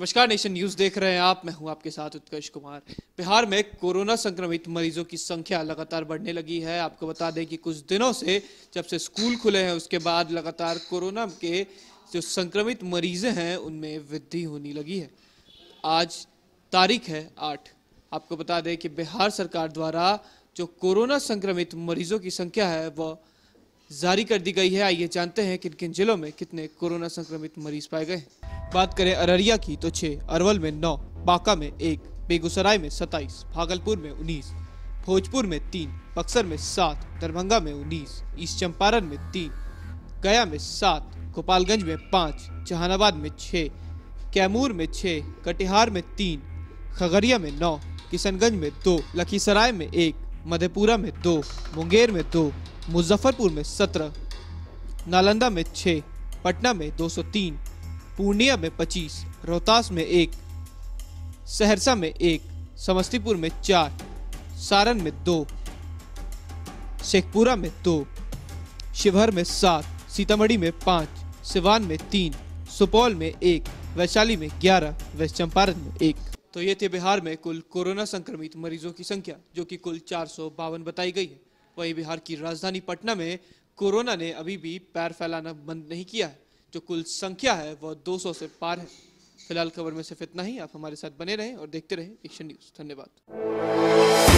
नमस्कार nation news देख रहे हैं आप। मैं हूँ आपके साथ उत्कर्ष कुमार। बिहार में कोरोना संक्रमित मरीजों की संख्या लगातार बढ़ने लगी है। आपको बता दें कि कुछ दिनों से जब से स्कूल खुले हैं, उसके बाद लगातार कोरोना के जो संक्रमित मरीज़ हैं, उनमें वृद्धि होने लगी है। आज तारीख है आठ। आपको बता दें कि बिहार सरकार द्वारा जो कोरोना संक्रमित मरीजों की संख्या है, वह जारी कर दी गई है। आइए जानते हैं किन किन जिलों में कितने कोरोना संक्रमित मरीज़ पाए गए बात करें अररिया की तो छह, अरवल में नौ, बांका में एक, बेगूसराय में सताइस भागलपुर में उन्नीस, भोजपुर में तीन, बक्सर में सात, दरभंगा में उन्नीस, ईस्ट चंपारण में तीन, गया में सात, गोपालगंज में पाँच, जहानाबाद में छः कैमूर में छः कटिहार में तीन, खगड़िया में नौ, किशनगंज में दो, लखीसराय में एक, मधेपुरा में दो, मुंगेर में दो, मुजफ्फरपुर में सत्रह, नालंदा में छः पटना में 203 पूर्णिया में 25 रोहतास में एक, सहरसा में एक, समस्तीपुर में चार, सारण में दो, शेखपुरा में दो, शिवहर में सात, सीतामढ़ी में पाँच, सिवान में तीन, सुपौल में एक, वैशाली में ग्यारह, वेस्ट चंपारण में एक। तो ये थे बिहार में कुल कोरोना संक्रमित मरीजों की संख्या, जो कि कुल चार सौ बावन बताई गई है। वहीं बिहार की राजधानी पटना में कोरोना ने अभी भी पैर फैलाना बंद नहीं किया है। जो कुल संख्या है, वह 200 से पार है। फ़िलहाल खबर में सिर्फ़ इतना ही। आप हमारे साथ बने रहें और देखते रहें एक्शन न्यूज़। धन्यवाद।